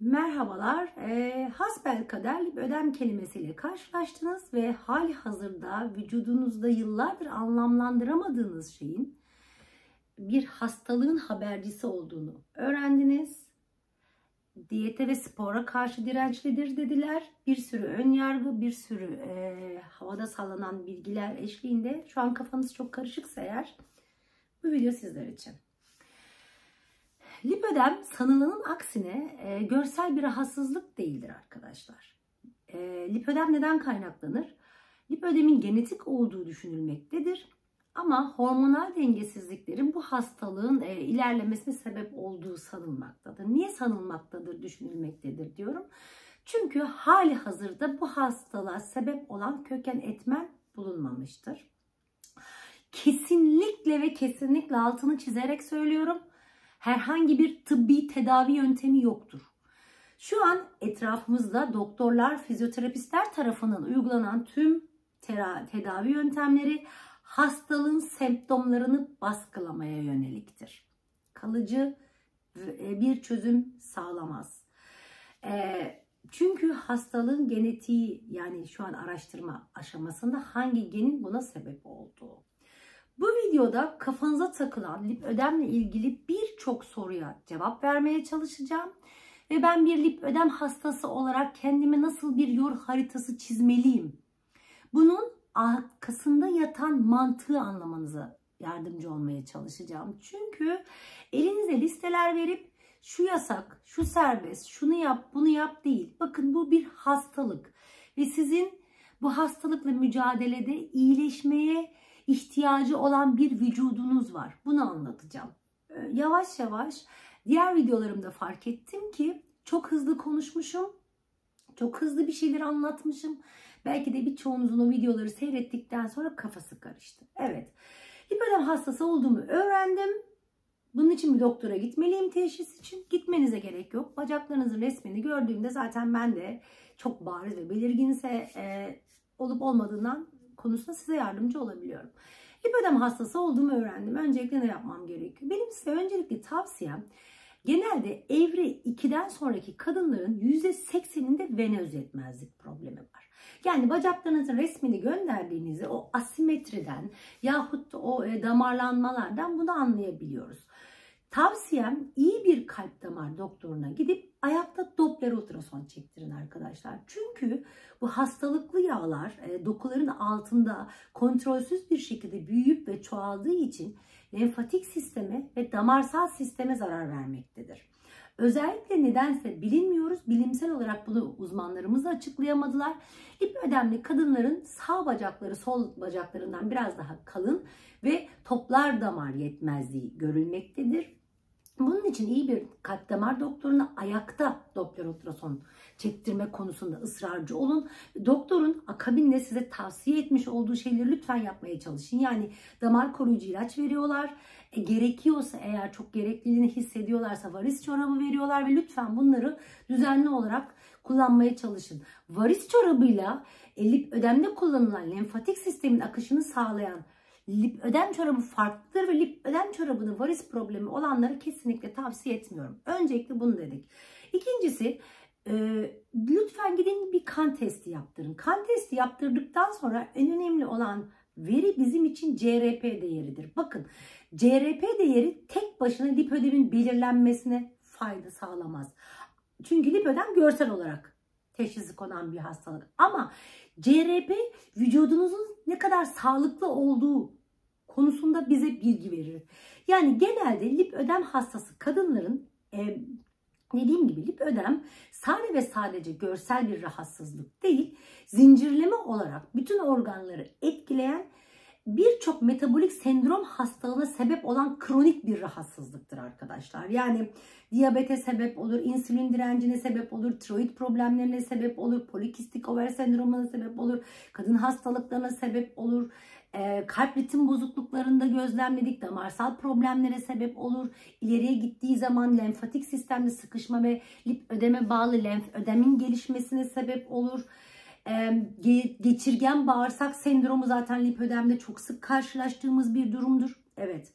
Merhabalar. E, hasbel kader ödem kelimesiyle karşılaştınız ve hali hazırda vücudunuzda yıllardır anlamlandıramadığınız şeyin bir hastalığın habercisi olduğunu öğrendiniz. Diyete ve spora karşı dirençlidir dediler. Bir sürü ön yargı, bir sürü e, havada sallanan bilgiler eşliğinde şu an kafanız çok karışıksa eğer bu video sizler için. Lipödem sanılanın aksine e, görsel bir rahatsızlık değildir arkadaşlar. E, lipödem neden kaynaklanır? Lipödemin genetik olduğu düşünülmektedir. Ama hormonal dengesizliklerin bu hastalığın e, ilerlemesine sebep olduğu sanılmaktadır. Niye sanılmaktadır, düşünülmektedir diyorum. Çünkü hali hazırda bu hastalığa sebep olan köken etmen bulunmamıştır. Kesinlikle ve kesinlikle altını çizerek söylüyorum herhangi bir tıbbi tedavi yöntemi yoktur. Şu an etrafımızda doktorlar, fizyoterapistler tarafından uygulanan tüm tedavi yöntemleri hastalığın semptomlarını baskılamaya yöneliktir. Kalıcı e, bir çözüm sağlamaz. E, çünkü hastalığın genetiği yani şu an araştırma aşamasında hangi genin buna sebep olduğu. Bu videoda kafanıza takılan lip ödemle ilgili birçok soruya cevap vermeye çalışacağım. Ve ben bir lip ödem hastası olarak kendime nasıl bir yol haritası çizmeliyim? Bunun arkasında yatan mantığı anlamanıza yardımcı olmaya çalışacağım. Çünkü elinize listeler verip şu yasak, şu serbest, şunu yap, bunu yap değil. Bakın bu bir hastalık ve sizin bu hastalıkla mücadelede iyileşmeye ihtiyacı olan bir vücudunuz var. Bunu anlatacağım. Ee, yavaş yavaş diğer videolarımda fark ettim ki çok hızlı konuşmuşum. Çok hızlı bir şeyler anlatmışım. Belki de birçoğunuzun o videoları seyrettikten sonra kafası karıştı. Evet. Lipödem hastası olduğumu öğrendim. Bunun için bir doktora gitmeliyim teşhis için. Gitmenize gerek yok. Bacaklarınızın resmini gördüğümde zaten ben de çok bariz ve belirginse e, olup olmadığından konusunda size yardımcı olabiliyorum. Lipödem hastası olduğumu öğrendim. Öncelikle ne yapmam gerekiyor? Benim size öncelikle tavsiyem genelde evre 2'den sonraki kadınların %80'inde venöz yetmezlik problemi var. Yani bacaklarınızın resmini gönderdiğinizde o asimetriden yahut o e, damarlanmalardan bunu anlayabiliyoruz. Tavsiyem iyi bir kalp damar doktoruna gidip ayakta Doppler ultrason çektirin arkadaşlar. Çünkü bu hastalıklı yağlar e, dokuların altında kontrolsüz bir şekilde büyüyüp ve çoğaldığı için lenfatik sisteme ve damarsal sisteme zarar vermektedir. Özellikle nedense bilinmiyoruz. Bilimsel olarak bunu uzmanlarımız açıklayamadılar. İp ödemli kadınların sağ bacakları sol bacaklarından biraz daha kalın ve toplar damar yetmezliği görülmektedir. Bunun için iyi bir kalp damar doktoruna ayakta Doppler ultrason çektirme konusunda ısrarcı olun. Doktorun akabinde size tavsiye etmiş olduğu şeyleri lütfen yapmaya çalışın. Yani damar koruyucu ilaç veriyorlar. E, gerekiyorsa eğer çok gerekliliğini hissediyorlarsa varis çorabı veriyorlar ve lütfen bunları düzenli olarak kullanmaya çalışın. Varis çorabıyla elip ödemde kullanılan lenfatik sistemin akışını sağlayan lip ödem çorabı farklıdır ve lip ödem çorabını varis problemi olanları kesinlikle tavsiye etmiyorum. Öncelikle bunu dedik. İkincisi e, lütfen gidin bir kan testi yaptırın. Kan testi yaptırdıktan sonra en önemli olan veri bizim için CRP değeridir. Bakın CRP değeri tek başına lip ödemin belirlenmesine fayda sağlamaz. Çünkü lip ödem görsel olarak teşhisi konan bir hastalık. Ama CRP vücudunuzun ne kadar sağlıklı olduğu konusunda bize bilgi verir. Yani genelde lip ödem hastası kadınların e, dediğim gibi lip ödem sadece ve sadece görsel bir rahatsızlık değil, zincirleme olarak bütün organları etkileyen birçok metabolik sendrom hastalığına sebep olan kronik bir rahatsızlıktır arkadaşlar. Yani diyabete sebep olur, insülin direncine sebep olur, tiroid problemlerine sebep olur, polikistik over sendromuna sebep olur, kadın hastalıklarına sebep olur, e, kalp ritim bozukluklarında gözlemledik, damarsal problemlere sebep olur, ileriye gittiği zaman lenfatik sistemde sıkışma ve lip ödeme bağlı lenf ödemin gelişmesine sebep olur geçirgen bağırsak sendromu zaten lipödemde çok sık karşılaştığımız bir durumdur. Evet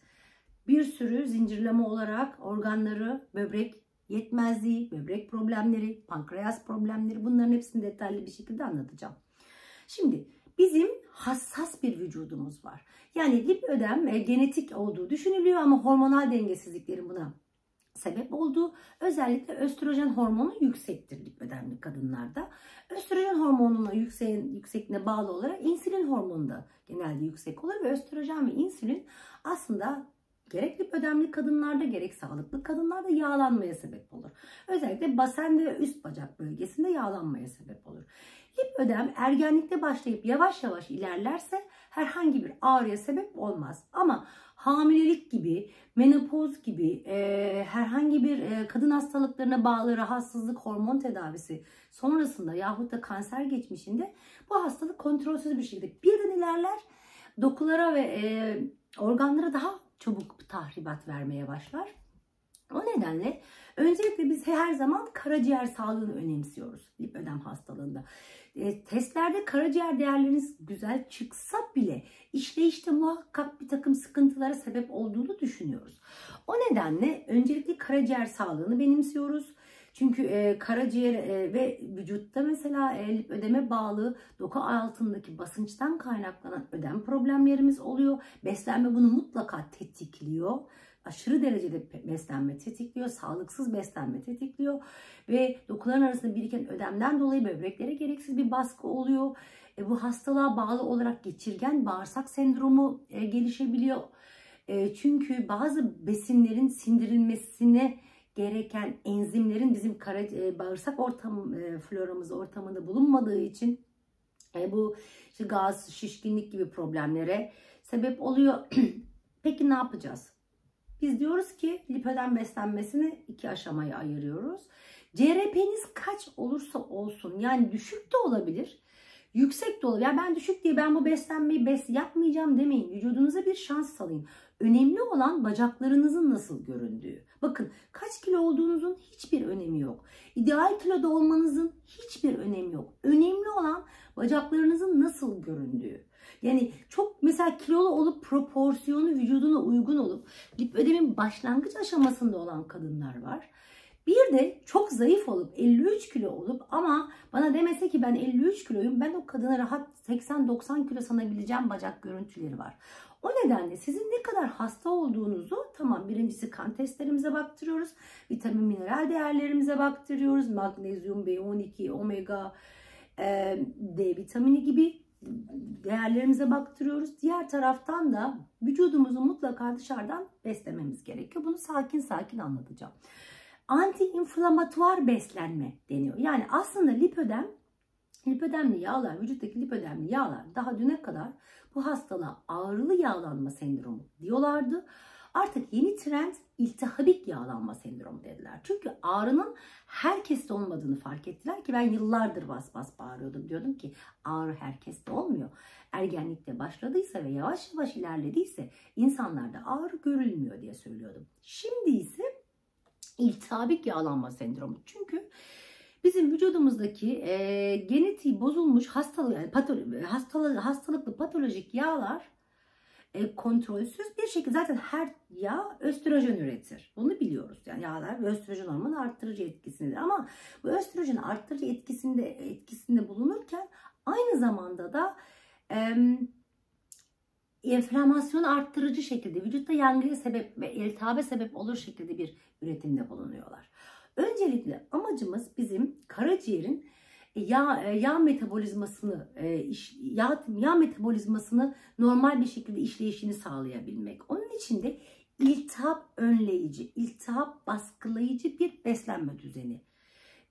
bir sürü zincirleme olarak organları, böbrek yetmezliği, böbrek problemleri, pankreas problemleri bunların hepsini detaylı bir şekilde anlatacağım. Şimdi bizim hassas bir vücudumuz var. Yani lipödem e, genetik olduğu düşünülüyor ama hormonal dengesizliklerin buna sebep olduğu özellikle östrojen hormonu yüksektir lipödemli kadınlarda. Östrojen hormonuna yükseğin, yüksekliğine bağlı olarak insülin hormonu da genelde yüksek olur ve östrojen ve insülin aslında gerek lipödemli kadınlarda gerek sağlıklı kadınlarda yağlanmaya sebep olur. Özellikle basen ve üst bacak bölgesinde yağlanmaya sebep olur. Lipödem ergenlikte başlayıp yavaş yavaş ilerlerse herhangi bir ağrıya sebep olmaz. Ama hamilelik gibi, menopoz gibi e, herhangi bir e, kadın hastalıklarına bağlı rahatsızlık, hormon tedavisi sonrasında yahut da kanser geçmişinde bu hastalık kontrolsüz bir şekilde birden ilerler. Dokulara ve e, organlara daha çabuk tahribat vermeye başlar. O nedenle öncelikle biz her zaman karaciğer sağlığını önemsiyoruz lipödem hastalığında. E, testlerde karaciğer değerleriniz güzel çıksa bile işleyişte muhakkak bir takım sıkıntılara sebep olduğunu düşünüyoruz. O nedenle öncelikle karaciğer sağlığını benimsiyoruz. Çünkü e, karaciğer e, ve vücutta mesela e, ödeme bağlı doku altındaki basınçtan kaynaklanan ödem problemlerimiz oluyor. Beslenme bunu mutlaka tetikliyor aşırı derecede beslenme tetikliyor, sağlıksız beslenme tetikliyor ve dokuların arasında biriken ödemden dolayı böbreklere gereksiz bir baskı oluyor. E, bu hastalığa bağlı olarak geçirgen bağırsak sendromu e, gelişebiliyor. E, çünkü bazı besinlerin sindirilmesine gereken enzimlerin bizim kara, e, bağırsak ortam e, floramız ortamında bulunmadığı için e, bu işte gaz, şişkinlik gibi problemlere sebep oluyor. Peki ne yapacağız? Biz diyoruz ki lipödem beslenmesini iki aşamaya ayırıyoruz. CRP'niz kaç olursa olsun yani düşük de olabilir, yüksek de olabilir. Yani ben düşük diye ben bu beslenmeyi bes yapmayacağım demeyin. Vücudunuza bir şans salayın. Önemli olan bacaklarınızın nasıl göründüğü. Bakın kaç kilo olduğunuzun hiçbir önemi yok. İdeal kiloda olmanızın hiçbir önemi yok. Önemli olan bacaklarınızın nasıl göründüğü. Yani çok mesela kilolu olup proporsiyonu vücuduna uygun olup lipödemin başlangıç aşamasında olan kadınlar var. Bir de çok zayıf olup 53 kilo olup ama bana demese ki ben 53 kiloyum ben o kadına rahat 80-90 kilo sanabileceğim bacak görüntüleri var. O nedenle sizin ne kadar hasta olduğunuzu tamam birincisi kan testlerimize baktırıyoruz. Vitamin mineral değerlerimize baktırıyoruz. Magnezyum, B12, omega, D vitamini gibi değerlerimize baktırıyoruz. Diğer taraftan da vücudumuzu mutlaka dışarıdan beslememiz gerekiyor. Bunu sakin sakin anlatacağım. Anti-inflamatuar beslenme deniyor. Yani aslında lipödem, lipödemli yağlar, vücuttaki lipödemli yağlar daha düne kadar bu hastalığa ağrılı yağlanma sendromu diyorlardı. Artık yeni trend iltihabik yağlanma sendromu dediler. Çünkü ağrının herkeste olmadığını fark ettiler ki ben yıllardır bas bas bağırıyordum. Diyordum ki ağrı herkeste olmuyor. Ergenlikte başladıysa ve yavaş yavaş ilerlediyse insanlarda ağrı görülmüyor diye söylüyordum. Şimdi ise iltihabik yağlanma sendromu. Çünkü bizim vücudumuzdaki e, genetiği bozulmuş hastalık yani patolo, hastalık, hastalıklı patolojik yağlar e, kontrolsüz bir şekilde zaten her yağ östrojen üretir. Bunu biliyoruz. Yani yağlar ve östrojen hormonu arttırıcı etkisindedir. Ama bu östrojen arttırıcı etkisinde etkisinde bulunurken aynı zamanda da e, enflamasyon arttırıcı şekilde vücutta yangıya sebep ve iltihabe sebep olur şekilde bir üretimde bulunuyorlar. Öncelikle amacımız bizim karaciğerin yağ, e, yağ metabolizmasını e, yağ, yağ metabolizmasını normal bir şekilde işleyişini sağlayabilmek. Onun için de iltihap önleyici, iltihap baskılayıcı bir beslenme düzeni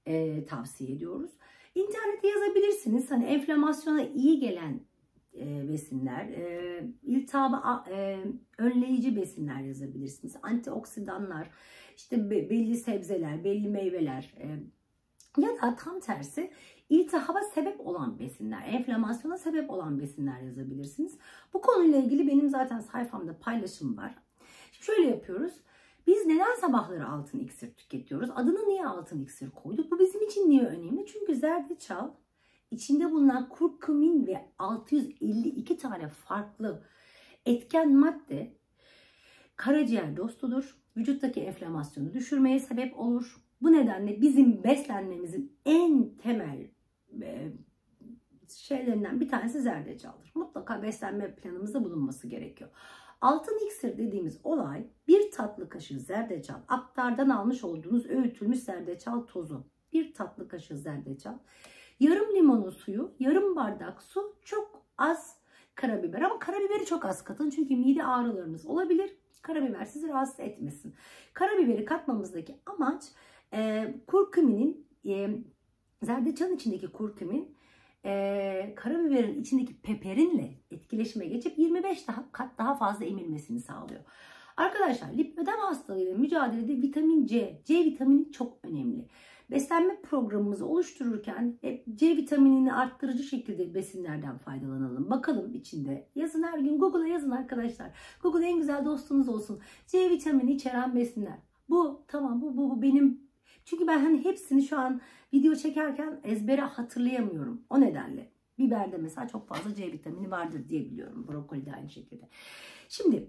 e, tavsiye ediyoruz. İnternette yazabilirsiniz. Hani enflamasyona iyi gelen e, besinler, e, iltihabı e, önleyici besinler yazabilirsiniz. Antioksidanlar, işte belli sebzeler, belli meyveler, e, ya da tam tersi iltihaba sebep olan besinler, enflamasyona sebep olan besinler yazabilirsiniz. Bu konuyla ilgili benim zaten sayfamda paylaşım var. Şimdi şöyle yapıyoruz. Biz neden sabahları altın iksir tüketiyoruz? Adını niye altın iksir koyduk? Bu bizim için niye önemli? Çünkü zerdeçal içinde bulunan kurkumin ve 652 tane farklı etken madde karaciğer dostudur. Vücuttaki enflamasyonu düşürmeye sebep olur Bu nedenle bizim beslenmemizin en temel e, şeylerinden bir tanesi zerdeçaldır. Mutlaka beslenme planımızda bulunması gerekiyor. Altın iksir dediğimiz olay bir tatlı kaşığı zerdeçal, aktardan almış olduğunuz öğütülmüş zerdeçal tozu, bir tatlı kaşığı zerdeçal, yarım limonun suyu, yarım bardak su, çok az karabiber ama karabiberi çok az katın çünkü mide ağrılarınız olabilir. Karabiber sizi rahatsız etmesin. Karabiberi katmamızdaki amaç e, kurkuminin, e, zerdeçalın içindeki kurkumin e, karabiberin içindeki peperinle etkileşime geçip 25 daha kat daha fazla emilmesini sağlıyor. Arkadaşlar lipödem hastalığıyla mücadelede vitamin C, C vitamini çok önemli. Beslenme programımızı oluştururken hep C vitaminini arttırıcı şekilde besinlerden faydalanalım. Bakalım içinde. Yazın her gün Google'a yazın arkadaşlar. Google en güzel dostunuz olsun. C vitamini içeren besinler. Bu tamam bu, bu, bu benim çünkü ben hani hepsini şu an video çekerken ezbere hatırlayamıyorum. O nedenle. Biberde mesela çok fazla C vitamini vardır diye biliyorum. Brokoli de aynı şekilde. Şimdi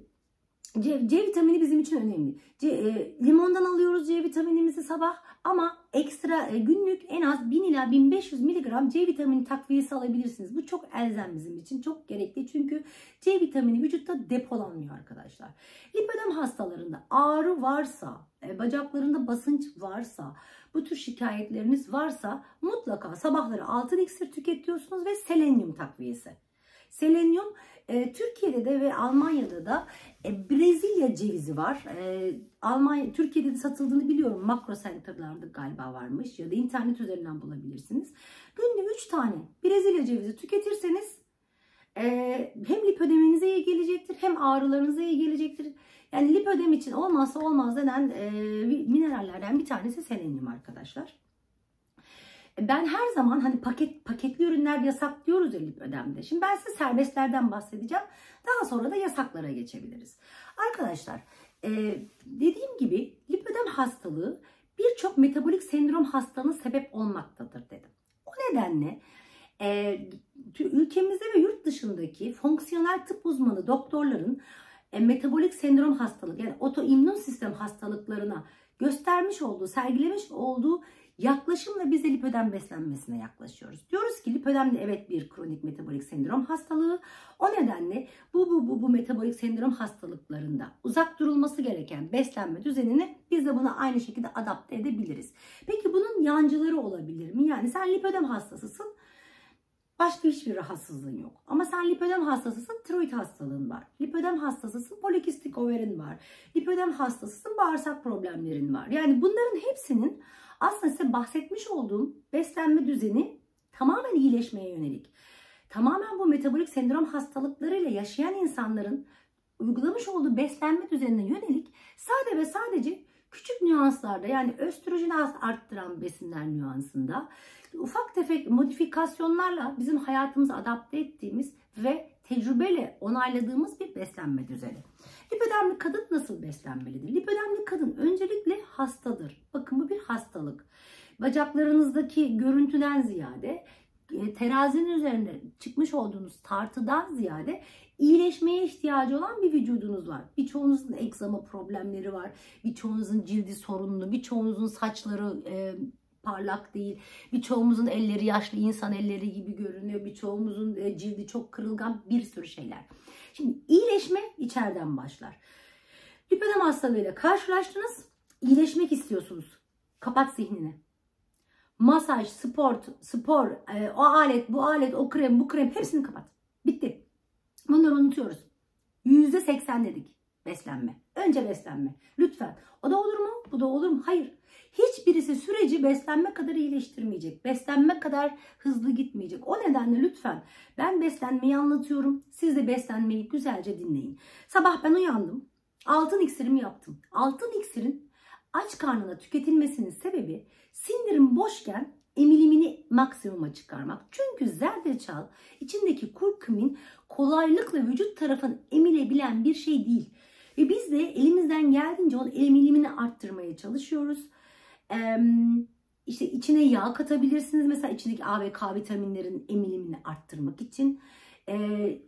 C, C vitamini bizim için önemli. C, e, limondan alıyoruz C vitaminimizi sabah ama ekstra e, günlük en az 1000 ila 1500 miligram C vitamini takviyesi alabilirsiniz. Bu çok elzem bizim için çok gerekli çünkü C vitamini vücutta depolanmıyor arkadaşlar. Lipödem hastalarında ağrı varsa, bacaklarında basınç varsa, bu tür şikayetleriniz varsa mutlaka sabahları altın iksir tüketiyorsunuz ve selenyum takviyesi. Selenyum e, Türkiye'de de ve Almanya'da da e, Brezilya cevizi var. E, Almanya Türkiye'de de satıldığını biliyorum. Makro center'larda galiba varmış ya da internet üzerinden bulabilirsiniz. Günde 3 tane Brezilya cevizi tüketirseniz e, hem lipödeminize iyi gelecektir hem ağrılarınıza iyi gelecektir. Yani lipödem için olmazsa olmaz denen e, minerallerden bir tanesi selenyum arkadaşlar. Ben her zaman hani paket paketli ürünler yasak diyoruz ya lipödemde. Şimdi ben size serbestlerden bahsedeceğim. Daha sonra da yasaklara geçebiliriz. Arkadaşlar e, dediğim gibi lipödem hastalığı birçok metabolik sendrom hastalığına sebep olmaktadır dedim. O nedenle e, ülkemizde ve yurt dışındaki fonksiyonel tıp uzmanı doktorların e, metabolik sendrom hastalık yani otoimmün sistem hastalıklarına göstermiş olduğu, sergilemiş olduğu yaklaşımla biz de lipödem beslenmesine yaklaşıyoruz. Diyoruz ki lipödem de evet bir kronik metabolik sendrom hastalığı. O nedenle bu bu bu bu metabolik sendrom hastalıklarında uzak durulması gereken beslenme düzenini biz de buna aynı şekilde adapte edebiliriz. Peki bunun yancıları olabilir mi? Yani sen lipödem hastasısın. Başka hiçbir rahatsızlığın yok. Ama sen lipödem hastasısın, tiroid hastalığın var. Lipödem hastasısın, polikistik overin var. Lipödem hastasısın, bağırsak problemlerin var. Yani bunların hepsinin aslında size bahsetmiş olduğum beslenme düzeni tamamen iyileşmeye yönelik. Tamamen bu metabolik sendrom hastalıklarıyla yaşayan insanların uygulamış olduğu beslenme düzenine yönelik sade ve sadece küçük nüanslarda yani östrojen arttıran besinler nüansında ufak tefek modifikasyonlarla bizim hayatımıza adapte ettiğimiz ve tecrübeyle onayladığımız bir beslenme düzeni. Lipödemli kadın nasıl beslenmelidir? Lipödemli kadın öncelikle hastadır. Bakın bu bir hastalık. Bacaklarınızdaki görüntüden ziyade e, terazinin üzerinde çıkmış olduğunuz tartıdan ziyade iyileşmeye ihtiyacı olan bir vücudunuz var. Birçoğunuzun egzama problemleri var. Birçoğunuzun cildi sorunlu. Birçoğunuzun saçları e, parlak değil. Birçoğumuzun elleri yaşlı insan elleri gibi görünüyor. Birçoğumuzun e, cildi çok kırılgan bir sürü şeyler. Şimdi iyileşme içeriden başlar. Lipödem hastalığıyla karşılaştınız. İyileşmek istiyorsunuz. Kapat zihnini. Masaj, spor, spor, e, o alet, bu alet, o krem, bu krem hepsini kapat. Bitti. Bunları unutuyoruz. %80 dedik beslenme. Önce beslenme. Lütfen. O da olur mu? Bu da olur mu? Hayır. Hiçbirisi süreci beslenme kadar iyileştirmeyecek. Beslenme kadar hızlı gitmeyecek. O nedenle lütfen ben beslenmeyi anlatıyorum. Siz de beslenmeyi güzelce dinleyin. Sabah ben uyandım. Altın iksirimi yaptım. Altın iksirin aç karnına tüketilmesinin sebebi sindirim boşken emilimini maksimuma çıkarmak. Çünkü zerdeçal içindeki kurkumin kolaylıkla vücut tarafından emilebilen bir şey değil. Ve biz de elimizden geldiğince onun emilimini arttırmaya çalışıyoruz. Ee, işte içine yağ katabilirsiniz. Mesela içindeki A ve K vitaminlerin emilimini arttırmak için. Ee,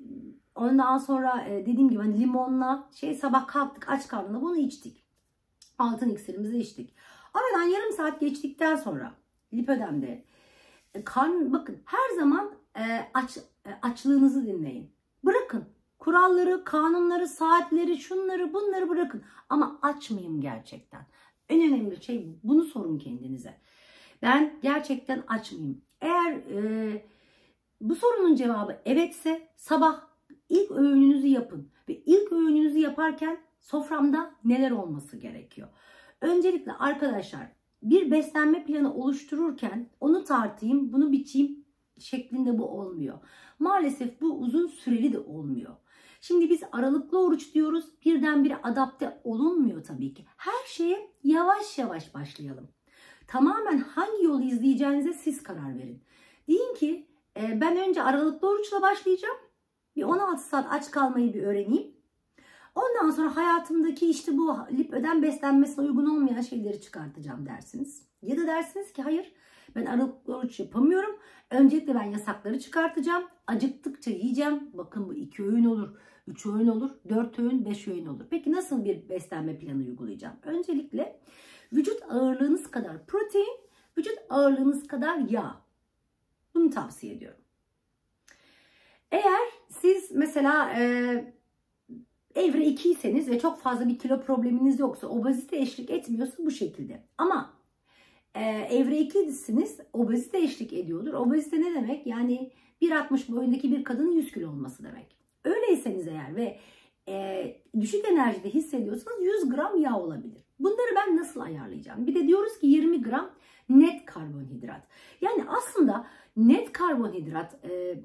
ondan sonra e, dediğim gibi hani limonla şey sabah kalktık aç karnına bunu içtik. Altın iksirimizi içtik. Aradan yarım saat geçtikten sonra lipödemde e, kan bakın her zaman e, aç e, açlığınızı dinleyin. Bırakın kuralları, kanunları, saatleri, şunları, bunları bırakın ama açmayayım gerçekten. En önemli şey bunu sorun kendinize. Ben gerçekten aç mıyım? Eğer e, bu sorunun cevabı evetse sabah ilk öğününüzü yapın ve ilk öğününüzü yaparken soframda neler olması gerekiyor? Öncelikle arkadaşlar bir beslenme planı oluştururken onu tartayım, bunu biçeyim şeklinde bu olmuyor. Maalesef bu uzun süreli de olmuyor. Şimdi biz aralıklı oruç diyoruz. Birdenbire adapte olunmuyor tabii ki. Her şeye yavaş yavaş başlayalım. Tamamen hangi yolu izleyeceğinize siz karar verin. Deyin ki e, ben önce aralıklı oruçla başlayacağım. Bir 16 saat aç kalmayı bir öğreneyim. Ondan sonra hayatımdaki işte bu lipöden beslenmesine uygun olmayan şeyleri çıkartacağım dersiniz. Ya da dersiniz ki hayır ben aralıklı oruç yapamıyorum. Öncelikle ben yasakları çıkartacağım. Acıktıkça yiyeceğim. Bakın bu iki öğün olur, üç öğün olur, dört öğün, beş öğün olur. Peki nasıl bir beslenme planı uygulayacağım? Öncelikle vücut ağırlığınız kadar protein, vücut ağırlığınız kadar yağ. Bunu tavsiye ediyorum. Eğer siz mesela e, evre 2'yseniz ve çok fazla bir kilo probleminiz yoksa, obezite eşlik etmiyorsa bu şekilde. Ama e, evre 2'disiniz, obezite eşlik ediyordur. Obezite ne demek? Yani 1.60 boyundaki bir kadının 100 kilo olması demek. Öyleyseniz eğer ve e, düşük enerjide hissediyorsanız 100 gram yağ olabilir. Bunları ben nasıl ayarlayacağım? Bir de diyoruz ki 20 gram net karbonhidrat. Yani aslında net karbonhidrat e,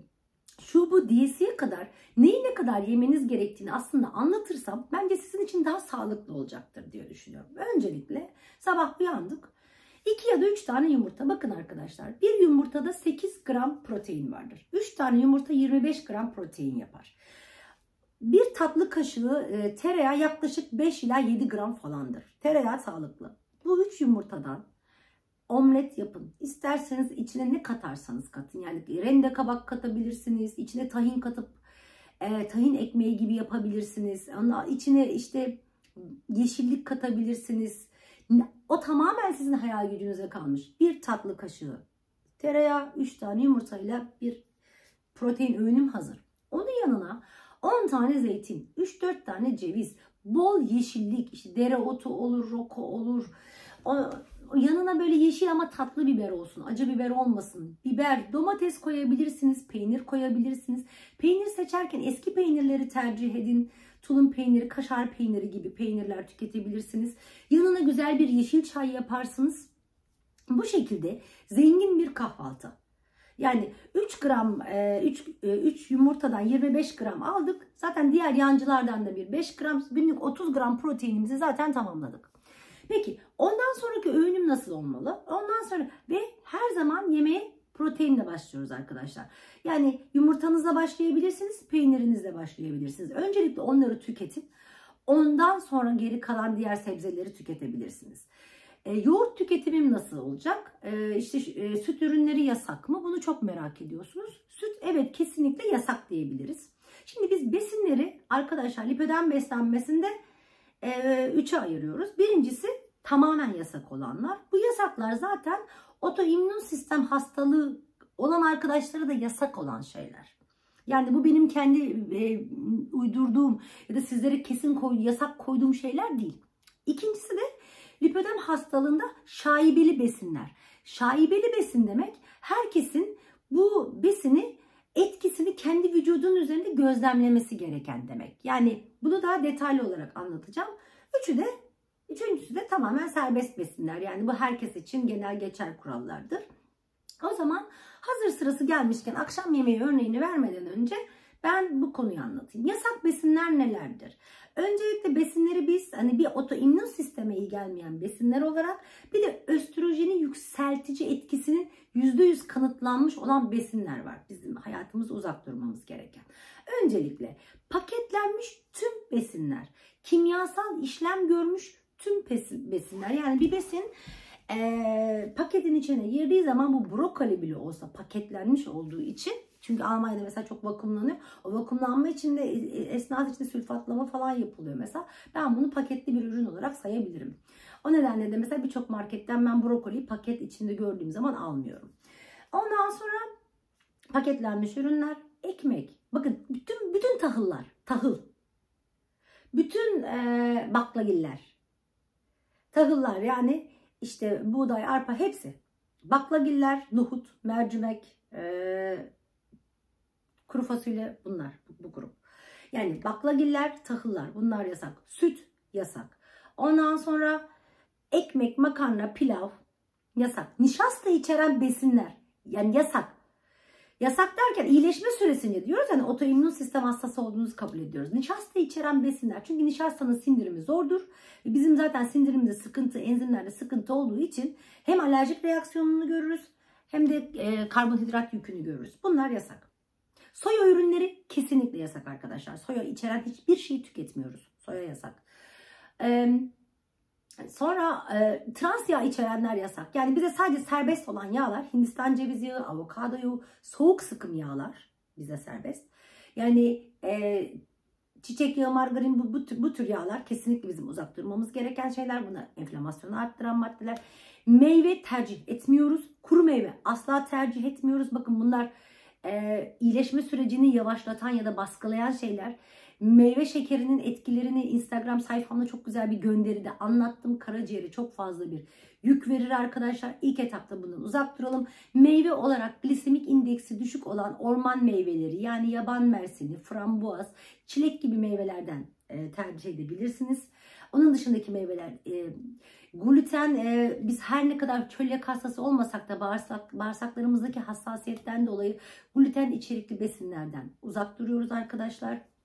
şu bu diyesiye kadar neyi ne kadar yemeniz gerektiğini aslında anlatırsam bence sizin için daha sağlıklı olacaktır diye düşünüyorum. Öncelikle sabah uyandık. 2 ya da 3 tane yumurta. Bakın arkadaşlar bir yumurtada 8 gram protein vardır. 3 tane yumurta 25 gram protein yapar. Bir tatlı kaşığı e, tereyağı yaklaşık 5 ila 7 gram falandır. Tereyağı sağlıklı. Bu 3 yumurtadan omlet yapın. İsterseniz içine ne katarsanız katın. Yani rende kabak katabilirsiniz. İçine tahin katıp e, tahin ekmeği gibi yapabilirsiniz. Ondan içine işte yeşillik katabilirsiniz. O tamamen sizin hayal gücünüze kalmış. Bir tatlı kaşığı tereyağı, 3 tane yumurtayla bir protein öğünüm hazır. Onun yanına 10 tane zeytin, 3-4 tane ceviz, bol yeşillik, işte dereotu olur, roko olur. Yanına böyle yeşil ama tatlı biber olsun. Acı biber olmasın. Biber, domates koyabilirsiniz, peynir koyabilirsiniz. Peynir seçerken eski peynirleri tercih edin. Tulum peyniri, kaşar peyniri gibi peynirler tüketebilirsiniz. Yanına güzel bir yeşil çay yaparsınız. Bu şekilde zengin bir kahvaltı. Yani 3 gram 3, 3 yumurtadan 25 gram aldık. Zaten diğer yancılardan da bir 5 gram günlük 30 gram proteinimizi zaten tamamladık. Peki ondan sonraki öğünüm nasıl olmalı? Ondan sonra ve her zaman yemeğe proteinle başlıyoruz arkadaşlar. Yani yumurtanızla başlayabilirsiniz, peynirinizle başlayabilirsiniz. Öncelikle onları tüketin. Ondan sonra geri kalan diğer sebzeleri tüketebilirsiniz. E, yoğurt tüketimim nasıl olacak? E, işte e, süt ürünleri yasak mı? Bunu çok merak ediyorsunuz. Süt evet kesinlikle yasak diyebiliriz. Şimdi biz besinleri arkadaşlar lipödem beslenmesinde e, üçe ayırıyoruz. Birincisi tamamen yasak olanlar. Bu yasaklar zaten otoimmün sistem hastalığı olan arkadaşlara da yasak olan şeyler. Yani bu benim kendi e, uydurduğum ya da sizlere kesin koy, yasak koyduğum şeyler değil. İkincisi de lipödem hastalığında şaibeli besinler. Şaibeli besin demek herkesin bu besini etkisini kendi vücudunun üzerinde gözlemlemesi gereken demek. Yani bunu daha detaylı olarak anlatacağım. Üçü de Üçüncüsü de tamamen serbest besinler. Yani bu herkes için genel geçer kurallardır. O zaman hazır sırası gelmişken akşam yemeği örneğini vermeden önce ben bu konuyu anlatayım. Yasak besinler nelerdir? Öncelikle besinleri biz hani bir otoimmün sisteme iyi gelmeyen besinler olarak bir de östrojeni yükseltici etkisinin %100 kanıtlanmış olan besinler var. Bizim hayatımız uzak durmamız gereken. Öncelikle paketlenmiş tüm besinler, kimyasal işlem görmüş tüm besinler yani bir besin e, paketin içine girdiği zaman bu brokoli bile olsa paketlenmiş olduğu için çünkü Almanya'da mesela çok vakumlanıyor. O vakumlanma için de esnaf içinde sülfatlama falan yapılıyor mesela. Ben bunu paketli bir ürün olarak sayabilirim. O nedenle de mesela birçok marketten ben brokoli paket içinde gördüğüm zaman almıyorum. Ondan sonra paketlenmiş ürünler, ekmek. Bakın bütün bütün tahıllar, tahıl. Bütün e, baklagiller. Tahıllar yani işte buğday, arpa hepsi. Baklagiller, nohut, mercimek, e, kuru fasulye bunlar bu grup. Yani baklagiller, tahıllar bunlar yasak. Süt yasak. Ondan sonra ekmek, makarna, pilav yasak. Nişasta içeren besinler yani yasak. Yasak derken iyileşme süresince diyoruz hani otoimmün sistem hastası olduğunuzu kabul ediyoruz. Nişasta içeren besinler çünkü nişastanın sindirimi zordur. Bizim zaten sindirimde sıkıntı, enzimlerde sıkıntı olduğu için hem alerjik reaksiyonunu görürüz hem de e, karbonhidrat yükünü görürüz. Bunlar yasak. Soya ürünleri kesinlikle yasak arkadaşlar. Soya içeren hiçbir şey tüketmiyoruz. Soya yasak. Ee, sonra e, trans yağ içerenler yasak. Yani bize sadece serbest olan yağlar Hindistan cevizi yağı, avokado yağı, soğuk sıkım yağlar bize serbest. Yani e, çiçek yağı, margarin bu, bu, tür, bu tür yağlar kesinlikle bizim uzak durmamız gereken şeyler. Bunlar enflamasyonu arttıran maddeler. Meyve tercih etmiyoruz. Kuru meyve asla tercih etmiyoruz. Bakın bunlar e, iyileşme sürecini yavaşlatan ya da baskılayan şeyler. Meyve şekerinin etkilerini Instagram sayfamda çok güzel bir gönderide anlattım. Karaciğeri çok fazla bir yük verir arkadaşlar. İlk etapta bundan uzak duralım. Meyve olarak glisemik indeksi düşük olan orman meyveleri yani yaban mersini, frambuaz, çilek gibi meyvelerden e, tercih edebilirsiniz. Onun dışındaki meyveler e, gluten e, biz her ne kadar çölyak hastası olmasak da bağırsak, bağırsaklarımızdaki hassasiyetten dolayı gluten içerikli besinlerden uzak duruyoruz arkadaşlar.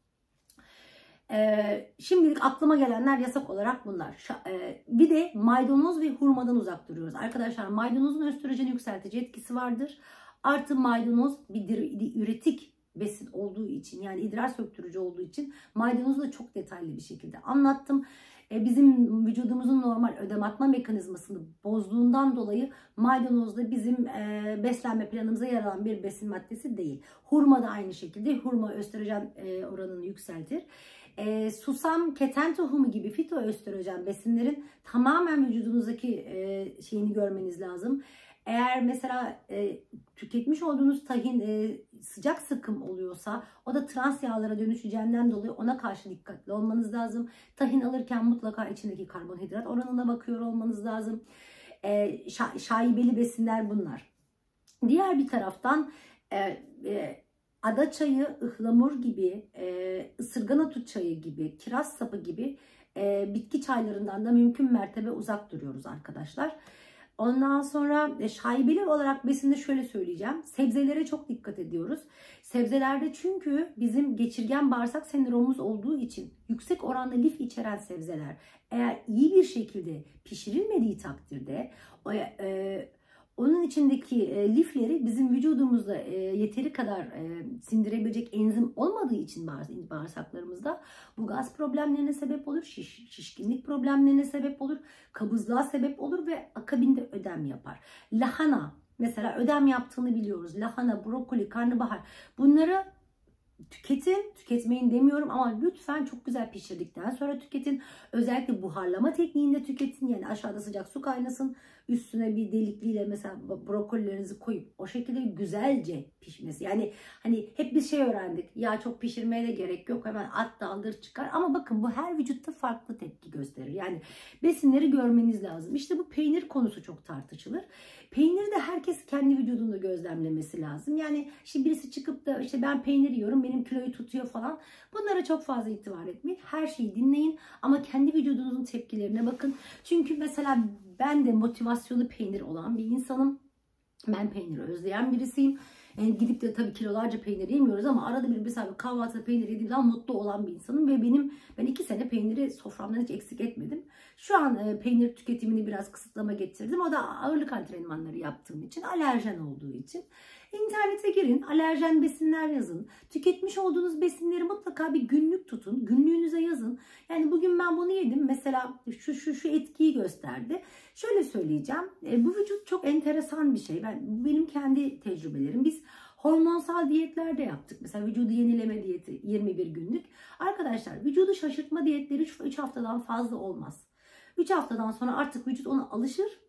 Ee, şimdilik aklıma gelenler yasak olarak bunlar. E, bir de maydanoz ve hurmadan uzak duruyoruz. Arkadaşlar maydanozun östrojeni yükseltici etkisi vardır. Artı maydanoz bir üretik besin olduğu için yani idrar söktürücü olduğu için maydanozu da çok detaylı bir şekilde anlattım. E, bizim vücudumuzun normal ödem atma mekanizmasını bozduğundan dolayı maydanoz da bizim e, beslenme planımıza yer alan bir besin maddesi değil. Hurma da aynı şekilde hurma östrojen oranını yükseltir. E, susam, keten tohumu gibi fitoöstrojen besinlerin tamamen vücudunuzdaki e, şeyini görmeniz lazım. Eğer mesela e, tüketmiş olduğunuz tahin e, sıcak sıkım oluyorsa o da trans yağlara dönüşeceğinden dolayı ona karşı dikkatli olmanız lazım. Tahin alırken mutlaka içindeki karbonhidrat oranına bakıyor olmanız lazım. E, şa şaibeli besinler bunlar. Diğer bir taraftan e, e, ada çayı, ıhlamur gibi, e, ısırgana tut çayı gibi, kiraz sapı gibi e, bitki çaylarından da mümkün mertebe uzak duruyoruz arkadaşlar. Ondan sonra e, şaibeli olarak besinde şöyle söyleyeceğim. Sebzelere çok dikkat ediyoruz. Sebzelerde çünkü bizim geçirgen bağırsak sendromumuz olduğu için yüksek oranda lif içeren sebzeler eğer iyi bir şekilde pişirilmediği takdirde e, onun içindeki e, lifleri bizim vücudumuzda e, yeteri kadar e, sindirebilecek enzim olmadığı için bağırsaklarımızda bu gaz problemlerine sebep olur, şiş, şişkinlik problemlerine sebep olur, kabızlığa sebep olur ve akabinde ödem yapar. Lahana mesela ödem yaptığını biliyoruz. Lahana, brokoli, karnabahar bunları tüketin. Tüketmeyin demiyorum ama lütfen çok güzel pişirdikten sonra tüketin. Özellikle buharlama tekniğinde tüketin. Yani aşağıda sıcak su kaynasın. Üstüne bir delikliyle mesela brokolilerinizi koyup o şekilde güzelce pişmesi. Yani hani hep bir şey öğrendik. Ya çok pişirmeye de gerek yok. Hemen at daldır çıkar. Ama bakın bu her vücutta farklı tepki gösterir. Yani besinleri görmeniz lazım. İşte bu peynir konusu çok tartışılır. Peyniri de herkes kendi vücudunda gözlemlemesi lazım. Yani işte birisi çıkıp da işte ben peynir yiyorum benim kiloyu tutuyor falan. Bunlara çok fazla itibar etmeyin. Her şeyi dinleyin ama kendi vücudunuzun tepkilerine bakın. Çünkü mesela ben de motivasyonu peynir olan bir insanım. Ben peyniri özleyen birisiyim. Yani gidip de tabii kilolarca peynir yemiyoruz ama arada bir mesela kahvaltıda peynir yediğim zaman mutlu olan bir insanım ve benim ben iki sene peyniri soframdan hiç eksik etmedim. Şu an e, peynir tüketimini biraz kısıtlama getirdim. O da ağırlık antrenmanları yaptığım için, alerjen olduğu için. İnternete girin, alerjen besinler yazın. Tüketmiş olduğunuz besinleri mutlaka bir günlük tutun. Günlüğünüze yazın. Yani bugün ben bunu yedim. Mesela şu şu şu etkiyi gösterdi. Şöyle söyleyeceğim. E, bu vücut çok enteresan bir şey. Ben bu benim kendi tecrübelerim. Biz hormonsal diyetler de yaptık. Mesela vücudu yenileme diyeti 21 günlük. Arkadaşlar vücudu şaşırtma diyetleri 3 haftadan fazla olmaz. 3 haftadan sonra artık vücut ona alışır.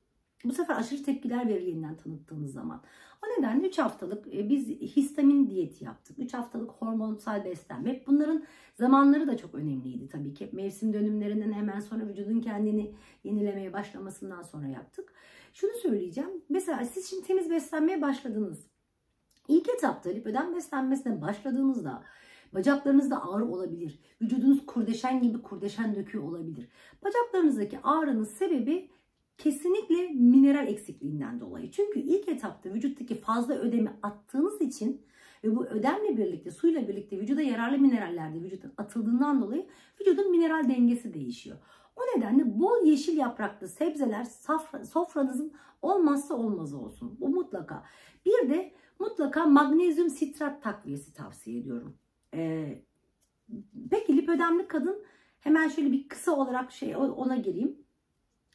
Bu sefer aşırı tepkiler verir yeniden tanıttığınız zaman. O nedenle 3 haftalık e, biz histamin diyeti yaptık. 3 haftalık hormonsal beslenme. Bunların zamanları da çok önemliydi tabii ki. Mevsim dönümlerinden hemen sonra vücudun kendini yenilemeye başlamasından sonra yaptık. Şunu söyleyeceğim. Mesela siz şimdi temiz beslenmeye başladınız. İlk etapta lipödem beslenmesine başladığınızda bacaklarınızda ağrı olabilir. Vücudunuz kurdeşen gibi kurdeşen döküyor olabilir. Bacaklarınızdaki ağrının sebebi kesinlikle mineral eksikliğinden dolayı. Çünkü ilk etapta vücuttaki fazla ödemi attığınız için ve bu ödemle birlikte suyla birlikte vücuda yararlı mineraller de vücuttan atıldığından dolayı vücudun mineral dengesi değişiyor. O nedenle bol yeşil yapraklı sebzeler safra, sofranızın olmazsa olmazı olsun. Bu mutlaka. Bir de mutlaka magnezyum sitrat takviyesi tavsiye ediyorum. Ee, peki lipödemli kadın hemen şöyle bir kısa olarak şey ona gireyim.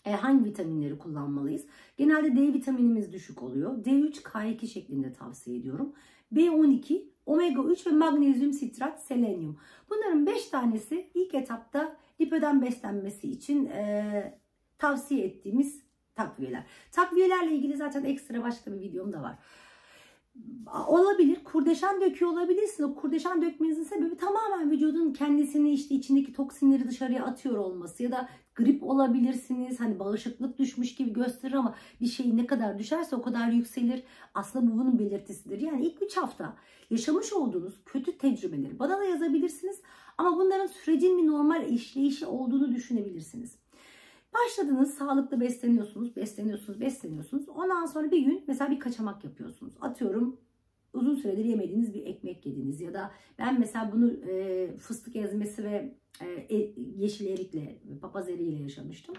E, hangi vitaminleri kullanmalıyız? Genelde D vitaminimiz düşük oluyor. D3, K2 şeklinde tavsiye ediyorum. B12, omega 3 ve magnezyum sitrat, selenyum. Bunların 5 tanesi ilk etapta lipödem beslenmesi için e, tavsiye ettiğimiz takviyeler. Takviyelerle ilgili zaten ekstra başka bir videom da var olabilir. Kurdeşen döküyor olabilirsiniz. O kurdeşen dökmenizin sebebi tamamen vücudun kendisini işte içindeki toksinleri dışarıya atıyor olması ya da grip olabilirsiniz. Hani bağışıklık düşmüş gibi gösterir ama bir şey ne kadar düşerse o kadar yükselir. Aslında bu bunun belirtisidir. Yani ilk 3 hafta yaşamış olduğunuz kötü tecrübeleri bana da yazabilirsiniz. Ama bunların sürecin bir normal işleyişi olduğunu düşünebilirsiniz. Başladınız sağlıklı besleniyorsunuz, besleniyorsunuz, besleniyorsunuz. Ondan sonra bir gün mesela bir kaçamak yapıyorsunuz. Atıyorum uzun süredir yemediğiniz bir ekmek yediniz ya da ben mesela bunu e, fıstık ezmesi ve e, e yeşil erikle, papaz eriğiyle yaşamıştım.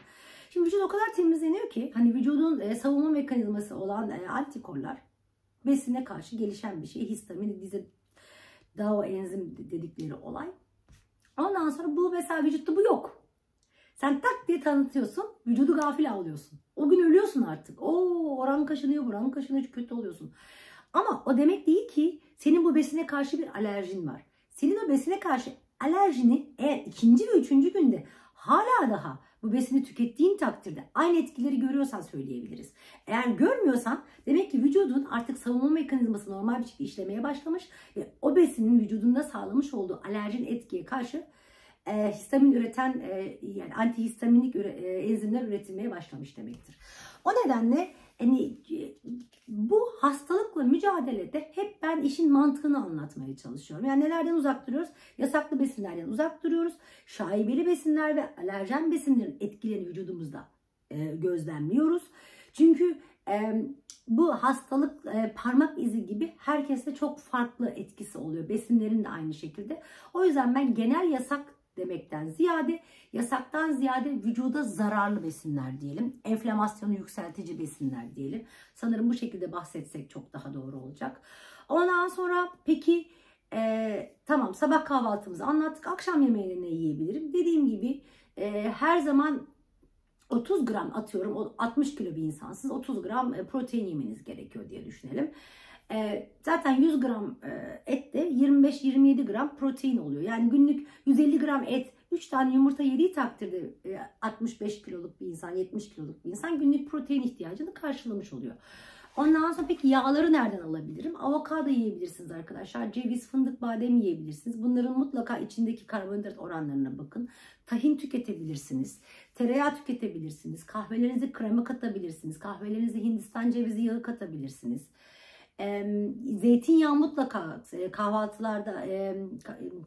Şimdi vücut o kadar temizleniyor ki hani vücudun e, savunma mekanizması olan e, antikorlar besine karşı gelişen bir şey. Histamin, bize DAO enzim dedikleri olay. Ondan sonra bu mesela vücutta bu yok. Sen tak diye tanıtıyorsun. Vücudu gafil alıyorsun. O gün ölüyorsun artık. O oran kaşınıyor, buram kaşınıyor. Kötü oluyorsun. Ama o demek değil ki senin bu besine karşı bir alerjin var. Senin o besine karşı alerjini eğer ikinci ve üçüncü günde hala daha bu besini tükettiğin takdirde aynı etkileri görüyorsan söyleyebiliriz. Eğer görmüyorsan demek ki vücudun artık savunma mekanizması normal bir şekilde işlemeye başlamış ve o besinin vücudunda sağlamış olduğu alerjin etkiye karşı e, histamin üreten e, yani antihistaminik üre, e, enzimler üretilmeye başlamış demektir. O nedenle hani e, bu hastalıkla mücadelede hep ben işin mantığını anlatmaya çalışıyorum. Yani nelerden uzak duruyoruz? Yasaklı besinlerden uzak duruyoruz. Şaibeli besinler ve alerjen besinlerin etkilerini vücudumuzda e, gözlemliyoruz. Çünkü e, bu hastalık e, parmak izi gibi herkeste çok farklı etkisi oluyor. Besinlerin de aynı şekilde. O yüzden ben genel yasak demekten ziyade yasaktan ziyade vücuda zararlı besinler diyelim. Enflamasyonu yükseltici besinler diyelim. Sanırım bu şekilde bahsetsek çok daha doğru olacak. Ondan sonra peki e, tamam sabah kahvaltımızı anlattık. Akşam yemeğini ne yiyebilirim? Dediğim gibi e, her zaman 30 gram atıyorum 60 kilo bir insansız 30 gram e, protein yemeniz gerekiyor diye düşünelim. E, zaten 100 gram e, ette 25-27 gram protein oluyor. Yani günlük 150 gram et 3 tane yumurta yediği takdirde 65 kiloluk bir insan 70 kiloluk bir insan günlük protein ihtiyacını karşılamış oluyor. Ondan sonra peki yağları nereden alabilirim? Avokado yiyebilirsiniz arkadaşlar. Ceviz, fındık, badem yiyebilirsiniz. Bunların mutlaka içindeki karbonhidrat oranlarına bakın. Tahin tüketebilirsiniz. Tereyağı tüketebilirsiniz. Kahvelerinize krema katabilirsiniz. Kahvelerinize Hindistan cevizi yağı katabilirsiniz. Zeytinyağı mutlaka e, kahvaltılarda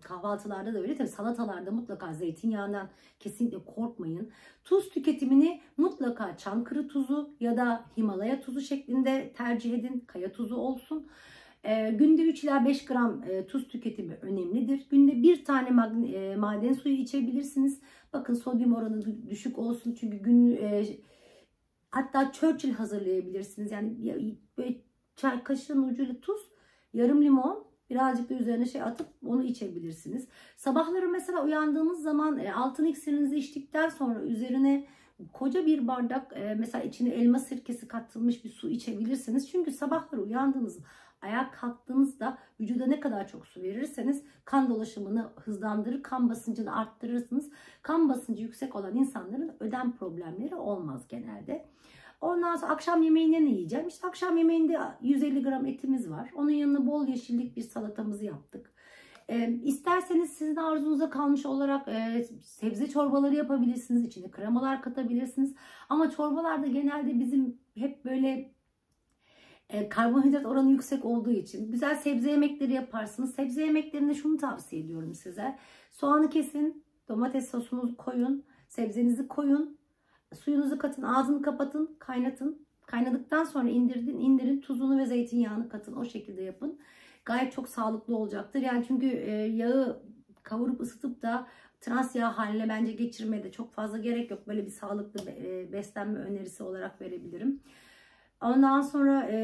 kahvaltılarda da öyle tabii salatalarda mutlaka zeytinyağından kesinlikle korkmayın. Tuz tüketimini mutlaka çankırı tuzu ya da Himalaya tuzu şeklinde tercih edin. Kaya tuzu olsun. günde 3 ila 5 gram tuz tüketimi önemlidir. Günde bir tane maden suyu içebilirsiniz. Bakın sodyum oranı düşük olsun çünkü gün hatta Churchill hazırlayabilirsiniz. Yani böyle çay kaşığının ucuyla tuz, yarım limon, birazcık da üzerine şey atıp onu içebilirsiniz. Sabahları mesela uyandığınız zaman e, altın iksirinizi içtikten sonra üzerine koca bir bardak e, mesela içine elma sirkesi katılmış bir su içebilirsiniz. Çünkü sabahları uyandığınız ayağa kalktığınızda vücuda ne kadar çok su verirseniz kan dolaşımını hızlandırır, kan basıncını arttırırsınız. Kan basıncı yüksek olan insanların ödem problemleri olmaz genelde. Ondan sonra akşam yemeğinde ne yiyeceğim? İşte akşam yemeğinde 150 gram etimiz var. Onun yanına bol yeşillik bir salatamızı yaptık. E, isterseniz sizin arzunuza kalmış olarak e, sebze çorbaları yapabilirsiniz. İçine kremalar katabilirsiniz. Ama çorbalarda genelde bizim hep böyle e, karbonhidrat oranı yüksek olduğu için güzel sebze yemekleri yaparsınız. Sebze yemeklerinde şunu tavsiye ediyorum size. Soğanı kesin, domates sosunuzu koyun, sebzenizi koyun, suyunuzu katın, ağzını kapatın, kaynatın. Kaynadıktan sonra indirin, indirin tuzunu ve zeytinyağını katın. O şekilde yapın. Gayet çok sağlıklı olacaktır. Yani çünkü e, yağı kavurup ısıtıp da trans yağ haline bence geçirmeye de çok fazla gerek yok. Böyle bir sağlıklı e, beslenme önerisi olarak verebilirim. Ondan sonra e,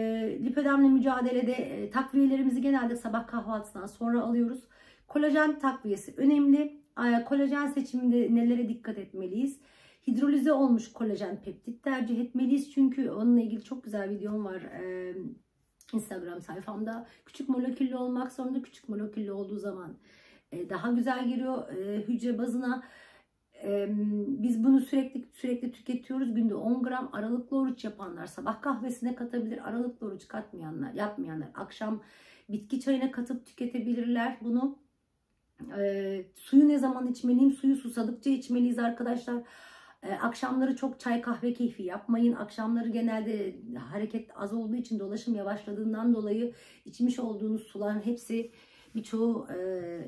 lipödemle mücadelede e, takviyelerimizi genelde sabah kahvaltısından sonra alıyoruz. Kolajen takviyesi önemli. E, kolajen seçiminde nelere dikkat etmeliyiz? Hidrolize olmuş kolajen peptit tercih etmeliyiz. Çünkü onunla ilgili çok güzel videom var. E, Instagram sayfamda küçük moleküllü olmak zorunda küçük moleküllü olduğu zaman e, daha güzel giriyor e, hücre bazına. Biz bunu sürekli sürekli tüketiyoruz. Günde 10 gram aralıklı oruç yapanlar sabah kahvesine katabilir. Aralıklı oruç katmayanlar, yapmayanlar akşam bitki çayına katıp tüketebilirler bunu. E, suyu ne zaman içmeliyim? Suyu susadıkça içmeliyiz arkadaşlar. E, akşamları çok çay kahve keyfi yapmayın. Akşamları genelde hareket az olduğu için dolaşım yavaşladığından dolayı içmiş olduğunuz suların hepsi birçoğu e,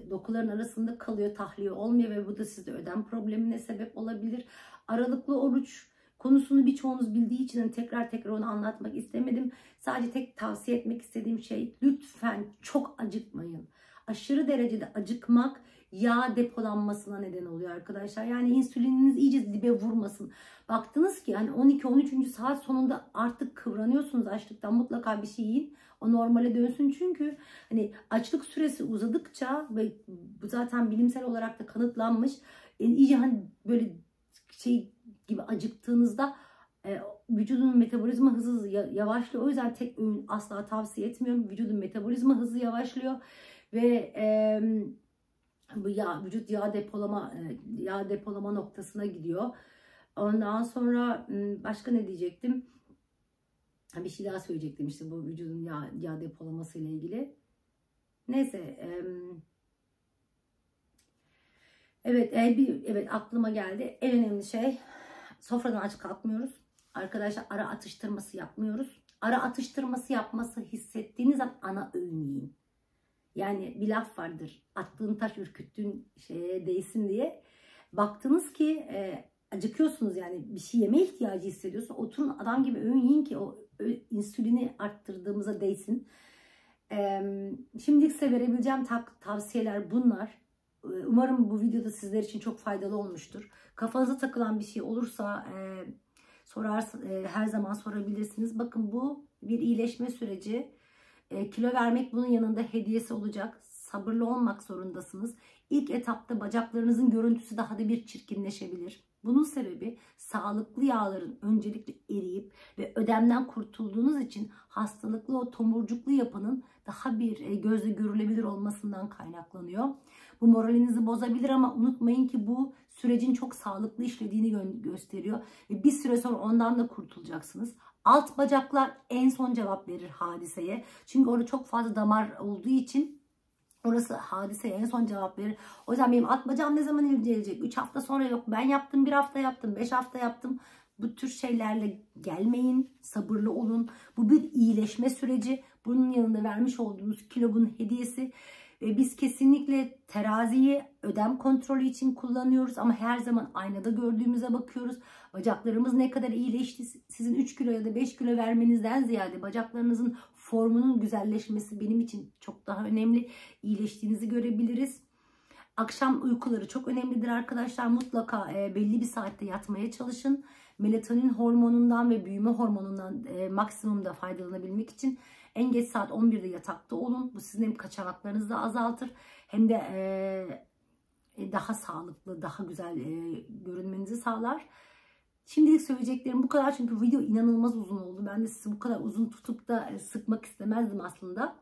dokuların arasında kalıyor, tahliye olmuyor ve bu da sizde ödem problemine sebep olabilir. Aralıklı oruç konusunu birçoğunuz bildiği için hani tekrar tekrar onu anlatmak istemedim. Sadece tek tavsiye etmek istediğim şey lütfen çok acıkmayın. Aşırı derecede acıkmak yağ depolanmasına neden oluyor arkadaşlar. Yani insülininiz iyice dibe vurmasın. Baktınız ki hani 12-13. saat sonunda artık kıvranıyorsunuz açlıktan mutlaka bir şey yiyin. O normale dönsün çünkü hani açlık süresi uzadıkça ve bu zaten bilimsel olarak da kanıtlanmış. Yani iyice hani böyle şey gibi acıktığınızda e, vücudun metabolizma hızı yavaşlıyor. O yüzden tek öğün asla tavsiye etmiyorum. Vücudun metabolizma hızı yavaşlıyor ve e, bu yağ, vücut yağ depolama e, yağ depolama noktasına gidiyor. Ondan sonra başka ne diyecektim? Bir şey daha söyleyecektim işte bu vücudun yağ, yağ depolaması ile ilgili. Neyse. Evet, evet aklıma geldi. En önemli şey sofradan aç kalkmıyoruz. Arkadaşlar ara atıştırması yapmıyoruz. Ara atıştırması yapması hissettiğiniz an ana öğün yiyin. Yani bir laf vardır. Attığın taş ürküttüğün şeye değsin diye. Baktınız ki e, acıkıyorsunuz yani bir şey yeme ihtiyacı hissediyorsun. Oturun adam gibi öğün yiyin ki o insülini arttırdığımıza değsin. E, şimdilik size verebileceğim tavsiyeler bunlar. E, umarım bu videoda sizler için çok faydalı olmuştur. Kafanıza takılan bir şey olursa e, sorar, e, her zaman sorabilirsiniz. Bakın bu bir iyileşme süreci. E, kilo vermek bunun yanında hediyesi olacak. Sabırlı olmak zorundasınız. İlk etapta bacaklarınızın görüntüsü daha da bir çirkinleşebilir. Bunun sebebi sağlıklı yağların öncelikle eriyip ve ödemden kurtulduğunuz için hastalıklı o tomurcuklu yapının daha bir e, gözle görülebilir olmasından kaynaklanıyor. Bu moralinizi bozabilir ama unutmayın ki bu sürecin çok sağlıklı işlediğini gö gösteriyor. Ve bir süre sonra ondan da kurtulacaksınız. Alt bacaklar en son cevap verir hadiseye. Çünkü orada çok fazla damar olduğu için Orası hadiseye en son cevap verir. O yüzden benim alt bacağım ne zaman incelecek? 3 hafta sonra yok. Ben yaptım, 1 hafta yaptım, 5 hafta yaptım. Bu tür şeylerle gelmeyin. Sabırlı olun. Bu bir iyileşme süreci. Bunun yanında vermiş olduğunuz kilo bunun hediyesi. Ve biz kesinlikle teraziyi ödem kontrolü için kullanıyoruz ama her zaman aynada gördüğümüze bakıyoruz. Bacaklarımız ne kadar iyileşti sizin 3 kilo ya da 5 kilo vermenizden ziyade bacaklarınızın formunun güzelleşmesi benim için çok daha önemli. İyileştiğinizi görebiliriz. Akşam uykuları çok önemlidir arkadaşlar. Mutlaka e, belli bir saatte yatmaya çalışın. Melatonin hormonundan ve büyüme hormonundan e, maksimumda faydalanabilmek için en geç saat 11'de yatakta olun. Bu sizin hem kaçamaklarınızı da azaltır hem de e, daha sağlıklı, daha güzel e, görünmenizi sağlar. Şimdilik söyleyeceklerim bu kadar çünkü video inanılmaz uzun oldu. Ben de sizi bu kadar uzun tutup da sıkmak istemezdim aslında.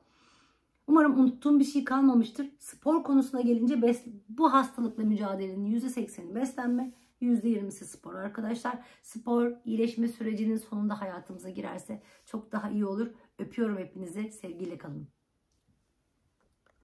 Umarım unuttuğum bir şey kalmamıştır. Spor konusuna gelince bes bu hastalıkla mücadelenin %80'i beslenme, %20'si spor arkadaşlar. Spor iyileşme sürecinin sonunda hayatımıza girerse çok daha iyi olur. Öpüyorum hepinizi. Sevgiyle kalın.